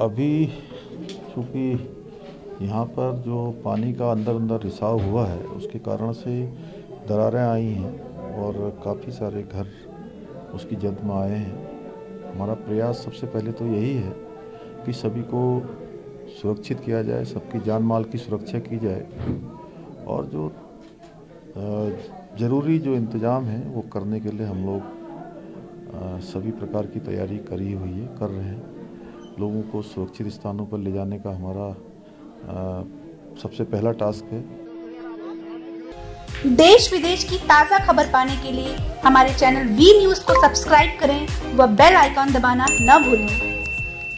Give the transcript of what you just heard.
अभी चूँकि यहाँ पर जो पानी का अंदर अंदर रिसाव हुआ है, उसके कारण से दरारें आई हैं और काफ़ी सारे घर उसकी जद में आए हैं। हमारा प्रयास सबसे पहले तो यही है कि सभी को सुरक्षित किया जाए, सबकी जान माल की सुरक्षा की जाए और जो ज़रूरी जो इंतज़ाम है, वो करने के लिए हम लोग सभी प्रकार की तैयारी करी हुई है, कर रहे हैं। लोगों को सुरक्षित स्थानों पर ले जाने का हमारा आ, सबसे पहला टास्क है। देश विदेश की ताज़ा खबर पाने के लिए हमारे चैनल वी न्यूज़ को सब्सक्राइब करें व बेल आइकॉन दबाना न भूलें।